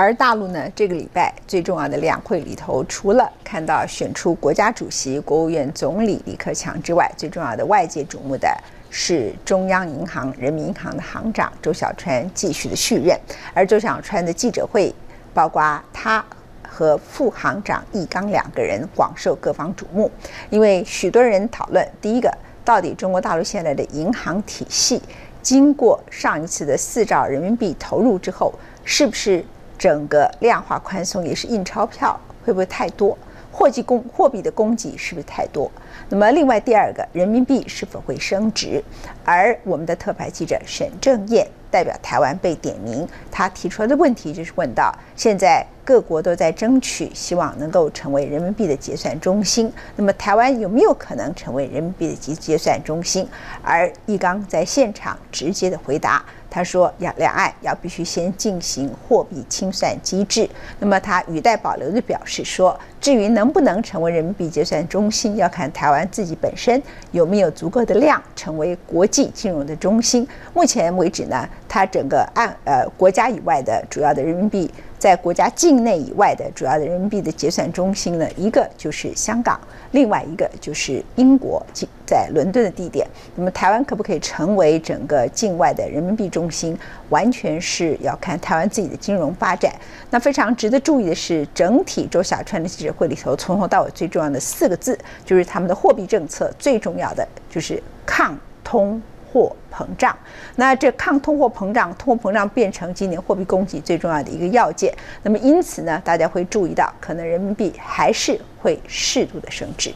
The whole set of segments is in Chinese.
而大陆呢，这个礼拜最重要的两会里头，除了看到选出国家主席、国务院总理李克强之外，最重要的外界瞩目的是中央银行人民银行的行长周小川继续的续任。而周小川的记者会，包括他和副行长易纲两个人广受各方瞩目，因为许多人讨论，第一个，到底中国大陆现在的银行体系，经过上一次的四兆人民币投入之后，是不是？整个量化宽松也是印钞票，会不会太多？货币供货币的供给是不是太多？那么另外第二个，人民币是否会升值？而我们的特派记者沈正燕代表台湾被点名，他提出来的问题就是问到：现在各国都在争取，希望能够成为人民币的结算中心，那么台湾有没有可能成为人民币的结结算中心？而易纲在现场直接的回答。他说：“要两岸要必须先进行货币清算机制。那么他语带保留的表示说，至于能不能成为人民币结算中心，要看台湾自己本身有没有足够的量成为国际金融的中心。目前为止呢，它整个按呃国家以外的主要的人民币。”在国家境内以外的主要的人民币的结算中心呢，一个就是香港，另外一个就是英国，在伦敦的地点。那么台湾可不可以成为整个境外的人民币中心，完全是要看台湾自己的金融发展。那非常值得注意的是，整体周小川的记者会里头，从头到尾最重要的四个字，就是他们的货币政策最重要的就是抗通。货膨胀，那这抗通货膨胀，通货膨胀变成今年货币供给最重要的一个要件。那么因此呢，大家会注意到，可能人民币还是会适度的升值。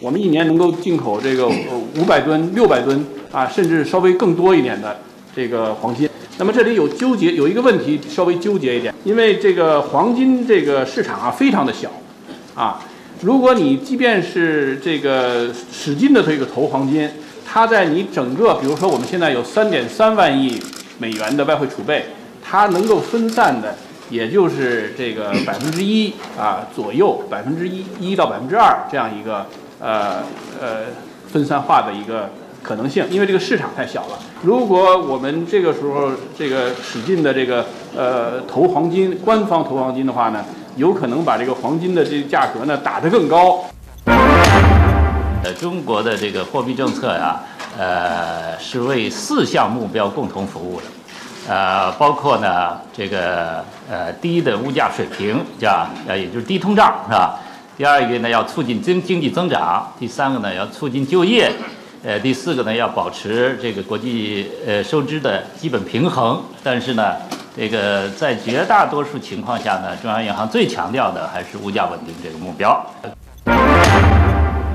我们一年能够进口这个五百吨、六百吨啊，甚至稍微更多一点的这个黄金。那么这里有纠结，有一个问题稍微纠结一点，因为这个黄金这个市场啊非常的小，啊，如果你即便是这个使劲的这个投黄金。它在你整个，比如说我们现在有三点三万亿美元的外汇储备，它能够分散的也就是这个 百分之一啊左右，百分之一一到百分之二这样一个呃呃分散化的一个可能性，因为这个市场太小了。如果我们这个时候这个使劲的这个呃投黄金，官方投黄金的话呢，有可能把这个黄金的这个价格呢打得更高。呃，中国的这个货币政策呀，呃，是为四项目标共同服务的，呃，包括呢这个呃低的物价水平，是吧？呃，也就是低通胀，是吧？第二一个呢，要促进经经济增长；第三个呢，要促进就业；呃，第四个呢，要保持这个国际呃收支的基本平衡。但是呢，这个在绝大多数情况下呢，中央银行最强调的还是物价稳定这个目标。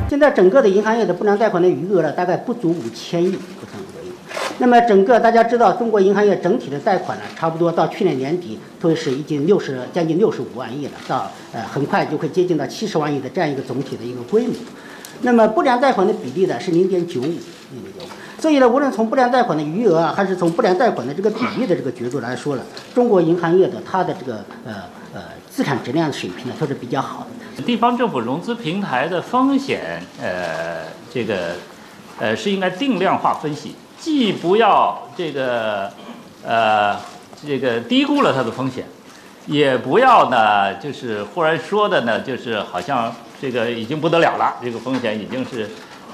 现在整个的银行业的不良贷款的余额呢，大概不足五千亿不成个亿。那么整个大家知道，中国银行业整体的贷款呢，差不多到去年年底，都是已经六十将近六十五万亿了，到呃很快就会接近到七十万亿的这样一个总体的一个规模。那么不良贷款的比例呢是零点九五，零点九五。所以呢，无论从不良贷款的余额啊，还是从不良贷款的这个比例的这个角度来说呢，中国银行业的它的这个呃呃资产质量水平呢，都是比较好的。地方政府融资平台的风险，呃，这个，呃，是应该定量化分析，既不要这个，呃，这个低估了它的风险，也不要呢，就是忽然说的呢，就是好像这个已经不得了了，这个风险已经是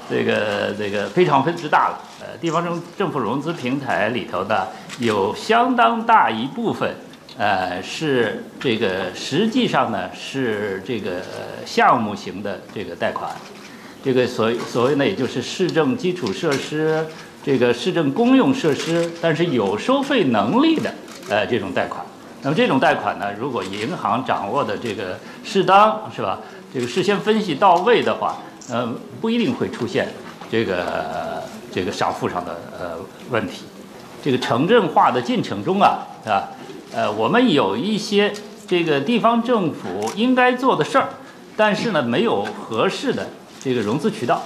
这个这个非常非之大了。呃，地方政政府融资平台里头呢，有相当大一部分。呃，是这个，实际上呢是这个项目型的这个贷款，这个所所谓呢，也就是市政基础设施、这个市政公用设施，但是有收费能力的呃这种贷款。那么这种贷款呢，如果银行掌握的这个适当是吧，这个事先分析到位的话，呃，不一定会出现这个这个偿付上的呃问题。这个城镇化的进程中啊，啊？呃，我们有一些这个地方政府应该做的事儿，但是呢，没有合适的这个融资渠道。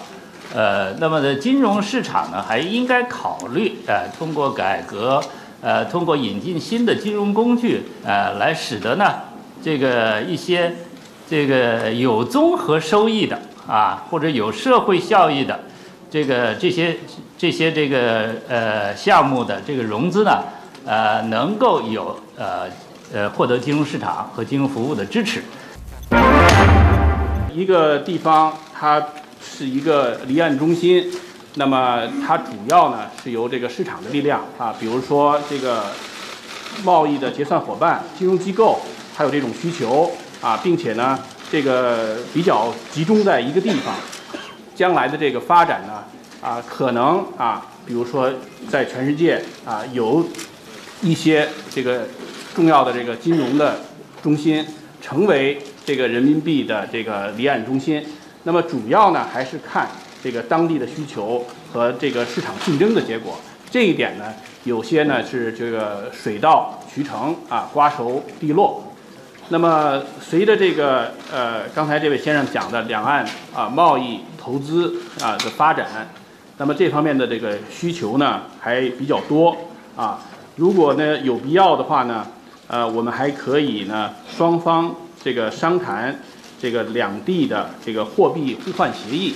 呃，那么的金融市场呢，还应该考虑呃，通过改革，呃，通过引进新的金融工具，呃，来使得呢，这个一些这个有综合收益的啊，或者有社会效益的这个这些这些这个呃项目的这个融资呢。呃能够有呃呃获得金融市场和金融服务的支持。一个地方它是一个离岸中心，那么它主要呢是由这个市场的力量啊，比如说这个贸易的结算伙伴、金融机构，还有这种需求啊，并且呢这个比较集中在一个地方，将来的这个发展呢啊可能啊，比如说在全世界啊有一些这个重要的这个金融的中心成为。这个人民币的这个离岸中心，那么主要呢还是看这个当地的需求和这个市场竞争的结果。这一点呢，有些呢是这个水到渠成啊，瓜熟蒂落。那么随着这个呃刚才这位先生讲的两岸啊贸易投资啊的发展，那么这方面的这个需求呢还比较多啊。如果呢有必要的话呢，呃我们还可以呢双方。这个商谈，这个两地的这个货币互换协议。